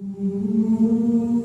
Mm-hmm.